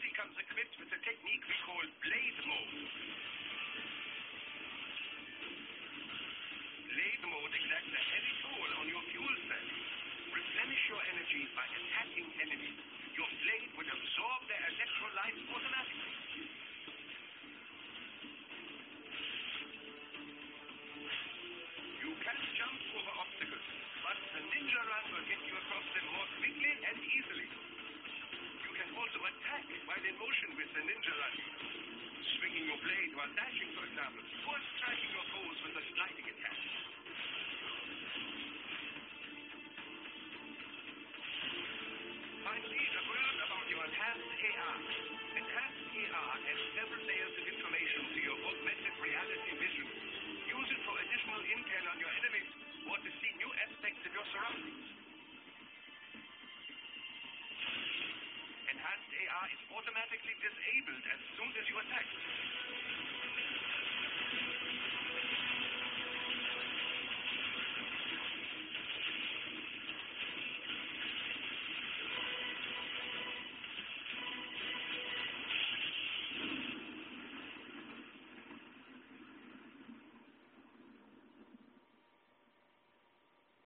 Multi comes equipped with a technique we call blade mode. Blade mode exacts a heavy toll on your fuel cell. Replenish your energy by attacking enemies. Your blade will absorb their electrolytes automatically. You can jump over obstacles, but the Ninja Run will get you also attack while in motion with the Ninja Run. Swinging your blade while dashing, for example, or striking your foes with a sliding attack. Finally, a word about your enhanced AR. Enhanced AR adds several Enhanced AR is automatically disabled as soon as you attack.